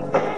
Bye.